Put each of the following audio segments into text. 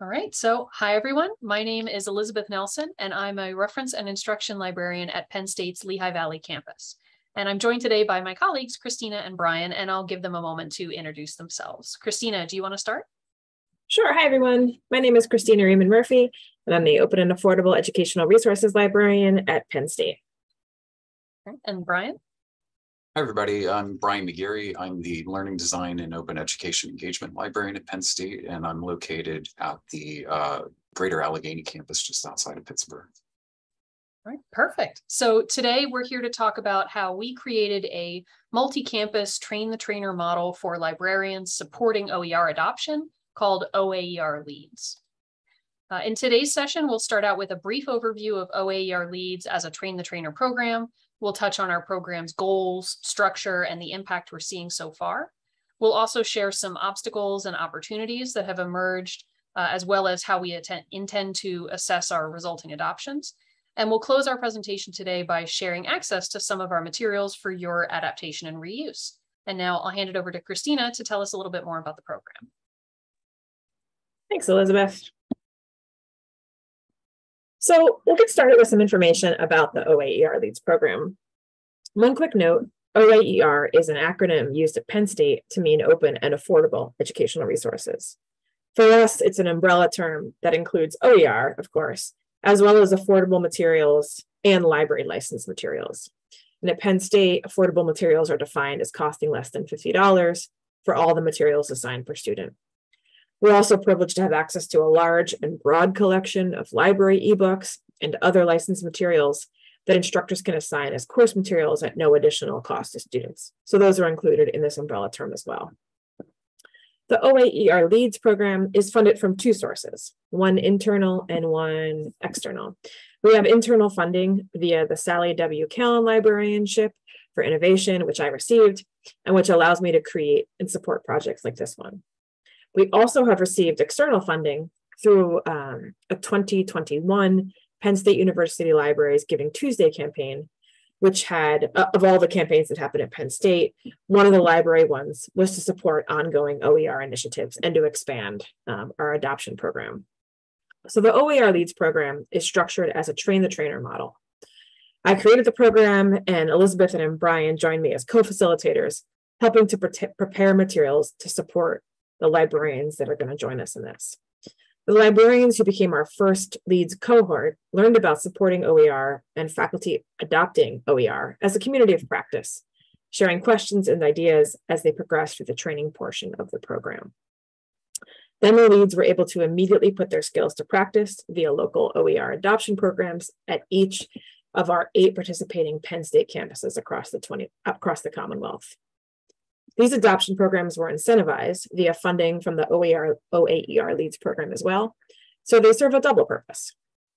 All right, so hi everyone. My name is Elizabeth Nelson and I'm a reference and instruction librarian at Penn State's Lehigh Valley campus. And I'm joined today by my colleagues, Christina and Bryan, and I'll give them a moment to introduce themselves. Christina, do you want to start? Sure. Hi, everyone. My name is Christina Riehman Murphy, and I'm the Open and Affordable Educational Resources Librarian at Penn State. And Bryan? Hi, everybody. I'm Bryan McGeary. I'm the Learning Design and Open Education Engagement Librarian at Penn State, and I'm located at the uh, Greater Allegheny campus just outside of Pittsburgh. All right, perfect. So today we're here to talk about how we created a multi-campus train the trainer model for librarians supporting OER adoption called OAER Leads. Uh, in today's session, we'll start out with a brief overview of OAER Leads as a train the trainer program, We'll touch on our program's goals, structure, and the impact we're seeing so far. We'll also share some obstacles and opportunities that have emerged, uh, as well as how we attend, intend to assess our resulting adoptions. And we'll close our presentation today by sharing access to some of our materials for your adaptation and reuse. And now I'll hand it over to Christina to tell us a little bit more about the program. Thanks, Elizabeth. So we'll get started with some information about the OAER Leads program. One quick note, OAER is an acronym used at Penn State to mean open and affordable educational resources. For us, it's an umbrella term that includes OER, of course, as well as affordable materials and library licensed materials. And at Penn State, affordable materials are defined as costing less than $50 for all the materials assigned per student. We're also privileged to have access to a large and broad collection of library ebooks and other licensed materials that instructors can assign as course materials at no additional cost to students. So those are included in this umbrella term as well. The OAER LEADS program is funded from two sources, one internal and one external. We have internal funding via the Sally W. Kalin Librarianship for Innovation, which I received, and which allows me to create and support projects like this one. We also have received external funding through um, a 2021 Penn State University Libraries Giving Tuesday campaign, which had, uh, of all the campaigns that happened at Penn State, one of the library ones was to support ongoing OER initiatives and to expand um, our adoption program. So the OER Leads program is structured as a train the trainer model. I created the program and Elizabeth and Bryan joined me as co-facilitators, helping to pre prepare materials to support the librarians that are going to join us in this. The librarians who became our first leads cohort learned about supporting OER and faculty adopting OER as a community of practice, sharing questions and ideas as they progressed through the training portion of the program. Then the leads were able to immediately put their skills to practice via local OER adoption programs at each of our eight participating Penn State campuses across the 20 across the Commonwealth. These adoption programs were incentivized via funding from the OER, OAER Leads program as well. So they serve a double purpose.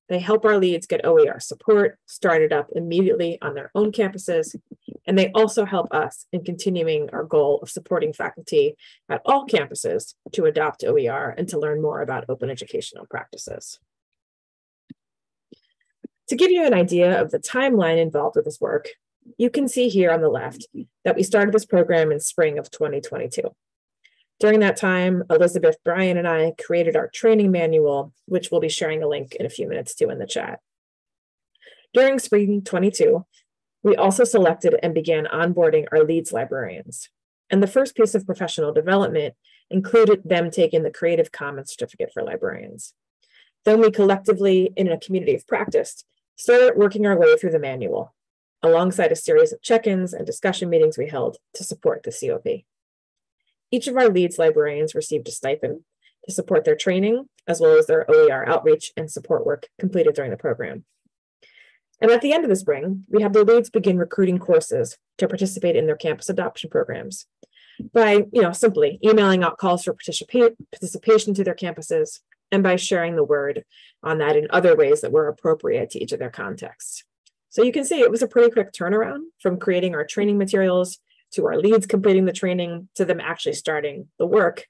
They help our leads get OER support started up immediately on their own campuses, and they also help us in continuing our goal of supporting faculty at all campuses to adopt OER and to learn more about open educational practices. To give you an idea of the timeline involved with this work, you can see here on the left that we started this program in spring of 2022. During that time, Elizabeth, Bryan, and I created our training manual, which we'll be sharing a link in a few minutes to in the chat. During spring 22, we also selected and began onboarding our leads librarians. And the first piece of professional development included them taking the Creative Commons certificate for librarians. Then we collectively, in a community of practice, started working our way through the manual, alongside a series of check-ins and discussion meetings we held to support the COP. Each of our leads librarians received a stipend to support their training, as well as their OER outreach and support work completed during the program. And at the end of the spring, we have the leads begin recruiting courses to participate in their campus adoption programs by, you know, simply emailing out calls for participation to their campuses and by sharing the word on that in other ways that were appropriate to each of their contexts. So you can see it was a pretty quick turnaround from creating our training materials to our leads completing the training to them actually starting the work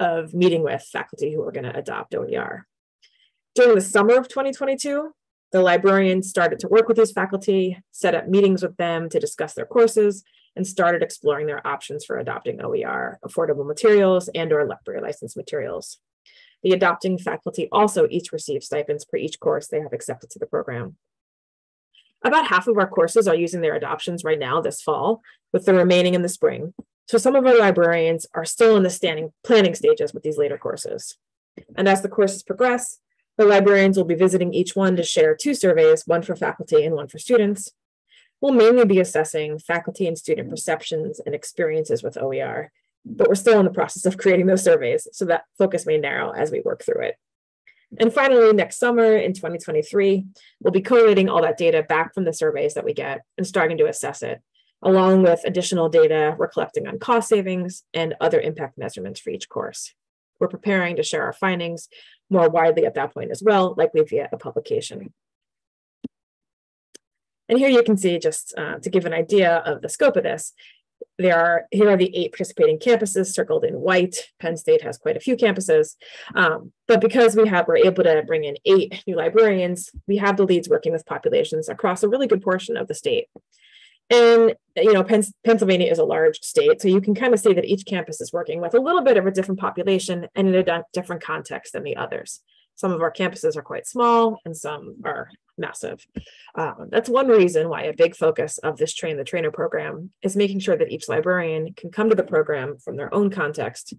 of meeting with faculty who are going to adopt OER. During the summer of 2022, the librarians started to work with these faculty, set up meetings with them to discuss their courses, and started exploring their options for adopting OER, affordable materials, and or library license materials. The adopting faculty also each receive stipends per each course they have accepted to the program. About half of our courses are using their adoptions right now this fall, with the remaining in the spring. So some of our librarians are still in the standing planning stages with these later courses. And as the courses progress, the librarians will be visiting each one to share two surveys, one for faculty and one for students. We'll mainly be assessing faculty and student perceptions and experiences with OER, but we're still in the process of creating those surveys, so that focus may narrow as we work through it. And finally, next summer in 2023, we'll be collating all that data back from the surveys that we get and starting to assess it, along with additional data we're collecting on cost savings and other impact measurements for each course. We're preparing to share our findings more widely at that point as well, likely via a publication. And here you can see, just uh, to give an idea of the scope of this, there are here are the eight participating campuses circled in white. Penn State has quite a few campuses, um, but because we have we're able to bring in eight new librarians, we have the leads working with populations across a really good portion of the state. And you know, Penn, Pennsylvania is a large state, so you can kind of see that each campus is working with a little bit of a different population and in a different context than the others. Some of our campuses are quite small, and some are massive. Um, that's one reason why a big focus of this Train the Trainer program is making sure that each librarian can come to the program from their own context,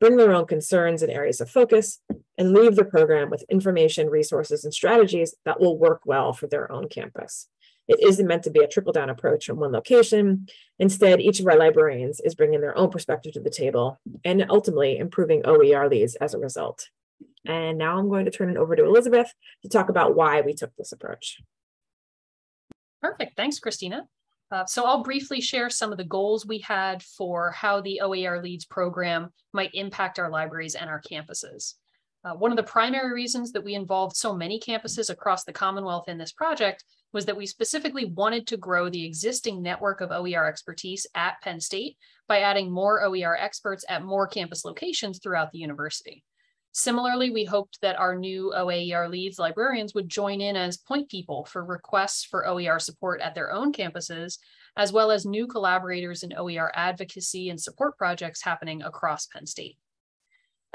bring their own concerns and areas of focus, and leave the program with information, resources, and strategies that will work well for their own campus. It isn't meant to be a trickle down approach from one location. Instead, each of our librarians is bringing their own perspective to the table and ultimately improving OER leads as a result. And now I'm going to turn it over to Elizabeth to talk about why we took this approach. Perfect. Thanks, Christina. Uh, so I'll briefly share some of the goals we had for how the OER Leads program might impact our libraries and our campuses. Uh, one of the primary reasons that we involved so many campuses across the Commonwealth in this project was that we specifically wanted to grow the existing network of OER expertise at Penn State by adding more OER experts at more campus locations throughout the university. Similarly, we hoped that our new OAER leads librarians would join in as point people for requests for OER support at their own campuses, as well as new collaborators in OER advocacy and support projects happening across Penn State.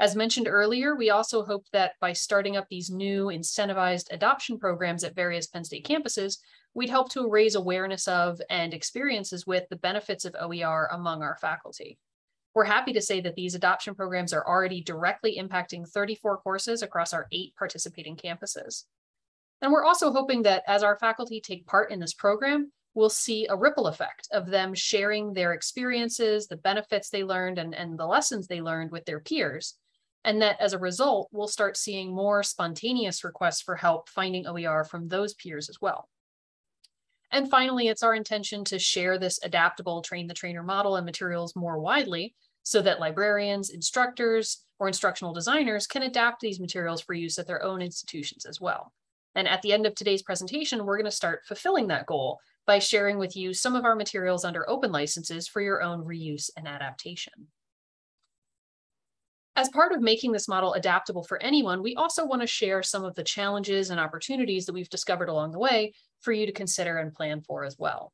As mentioned earlier, we also hoped that by starting up these new incentivized adoption programs at various Penn State campuses, we'd help to raise awareness of and experiences with the benefits of OER among our faculty. We're happy to say that these adoption programs are already directly impacting 34 courses across our eight participating campuses. And we're also hoping that as our faculty take part in this program, we'll see a ripple effect of them sharing their experiences, the benefits they learned, and, and the lessons they learned with their peers. And that as a result, we'll start seeing more spontaneous requests for help finding OER from those peers as well. And finally, it's our intention to share this adaptable train the trainer model and materials more widely so that librarians, instructors, or instructional designers can adapt these materials for use at their own institutions as well. And at the end of today's presentation, we're going to start fulfilling that goal by sharing with you some of our materials under open licenses for your own reuse and adaptation. As part of making this model adaptable for anyone, we also want to share some of the challenges and opportunities that we've discovered along the way for you to consider and plan for as well.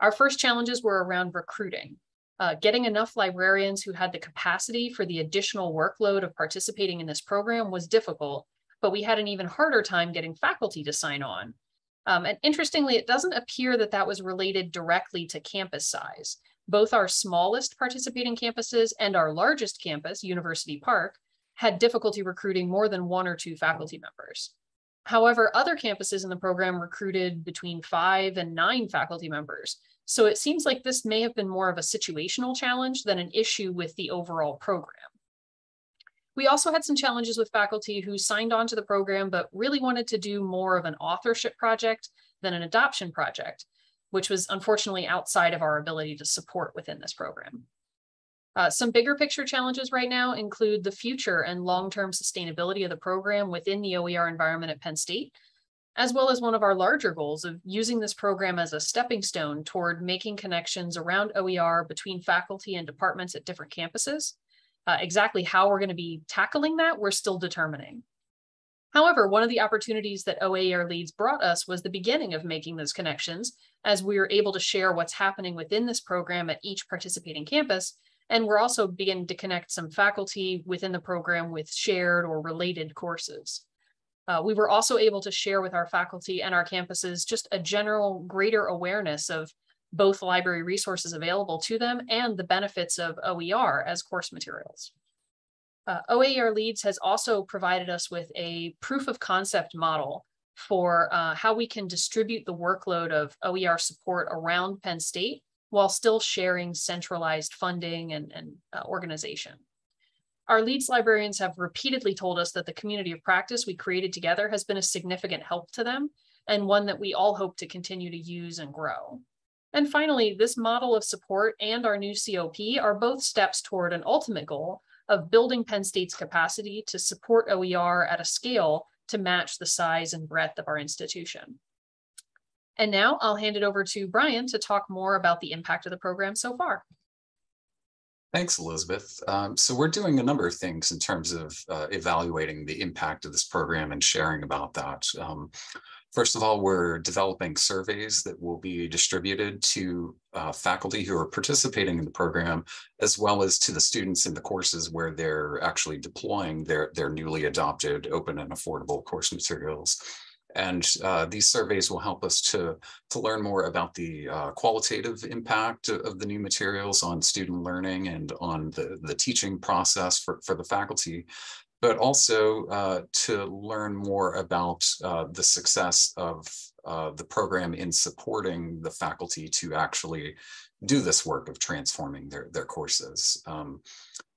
Our first challenges were around recruiting. Uh, getting enough librarians who had the capacity for the additional workload of participating in this program was difficult, but we had an even harder time getting faculty to sign on. Um, and interestingly, it doesn't appear that that was related directly to campus size. Both our smallest participating campuses and our largest campus, University Park, had difficulty recruiting more than one or two faculty members. However, other campuses in the program recruited between five and nine faculty members. So it seems like this may have been more of a situational challenge than an issue with the overall program. We also had some challenges with faculty who signed on to the program, but really wanted to do more of an authorship project than an adoption project, which was unfortunately outside of our ability to support within this program. Uh, some bigger picture challenges right now include the future and long-term sustainability of the program within the OER environment at Penn State, as well as one of our larger goals of using this program as a stepping stone toward making connections around OER between faculty and departments at different campuses. Uh, exactly how we're going to be tackling that, we're still determining. However, one of the opportunities that OER Leads brought us was the beginning of making those connections as we were able to share what's happening within this program at each participating campus And we're also beginning to connect some faculty within the program with shared or related courses. Uh, we were also able to share with our faculty and our campuses just a general greater awareness of both library resources available to them and the benefits of OER as course materials. Uh, OER Leads has also provided us with a proof of concept model for uh, how we can distribute the workload of OER support around Penn State while still sharing centralized funding and, and uh, organization. Our Leads librarians have repeatedly told us that the community of practice we created together has been a significant help to them and one that we all hope to continue to use and grow. And finally, this model of support and our new COP are both steps toward an ultimate goal of building Penn State's capacity to support OER at a scale to match the size and breadth of our institution. And now I'll hand it over to Bryan to talk more about the impact of the program so far. Thanks, Elizabeth. Um, so we're doing a number of things in terms of uh, evaluating the impact of this program and sharing about that. Um, first of all, we're developing surveys that will be distributed to uh, faculty who are participating in the program, as well as to the students in the courses where they're actually deploying their, their newly adopted open and affordable course materials. And uh, these surveys will help us to, to learn more about the uh, qualitative impact of the new materials on student learning and on the, the teaching process for, for the faculty, but also uh, to learn more about uh, the success of uh, the program in supporting the faculty to actually do this work of transforming their, their courses. Um,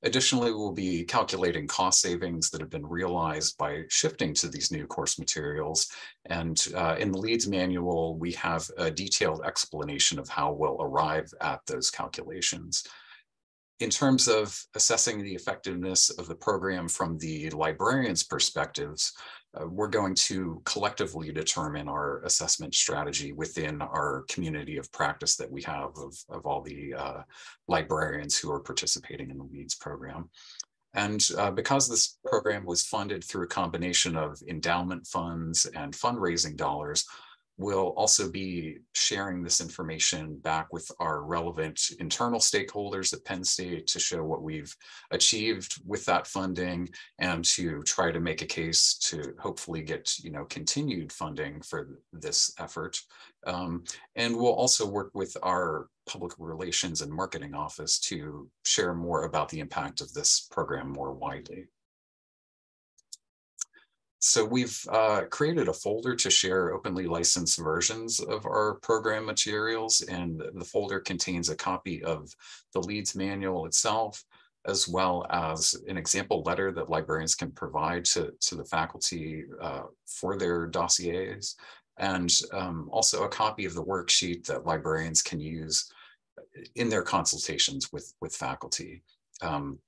additionally, we'll be calculating cost savings that have been realized by shifting to these new course materials. And uh, in the Leads manual, we have a detailed explanation of how we'll arrive at those calculations. In terms of assessing the effectiveness of the program from the librarian's perspectives, uh, we're going to collectively determine our assessment strategy within our community of practice that we have of, of all the uh, librarians who are participating in the LEADS program. And uh, because this program was funded through a combination of endowment funds and fundraising dollars, We'll also be sharing this information back with our relevant internal stakeholders at Penn State to show what we've achieved with that funding and to try to make a case to hopefully get you know continued funding for this effort. Um, and we'll also work with our public relations and marketing office to share more about the impact of this program more widely. So we've uh, created a folder to share openly licensed versions of our program materials, and the folder contains a copy of the Leads manual itself, as well as an example letter that librarians can provide to, to the faculty uh, for their dossiers, and um, also a copy of the worksheet that librarians can use in their consultations with, with faculty. Um,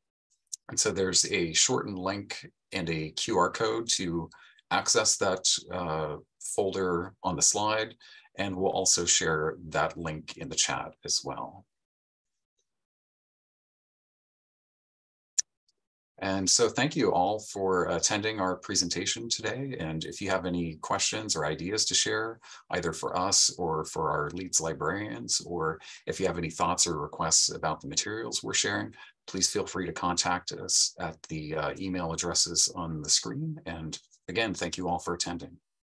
and so there's a shortened link and a QR code to access that uh, folder on the slide. And we'll also share that link in the chat as well. And so thank you all for attending our presentation today. And if you have any questions or ideas to share, either for us or for our Leads librarians, or if you have any thoughts or requests about the materials we're sharing, please feel free to contact us at the uh, email addresses on the screen. And again, thank you all for attending.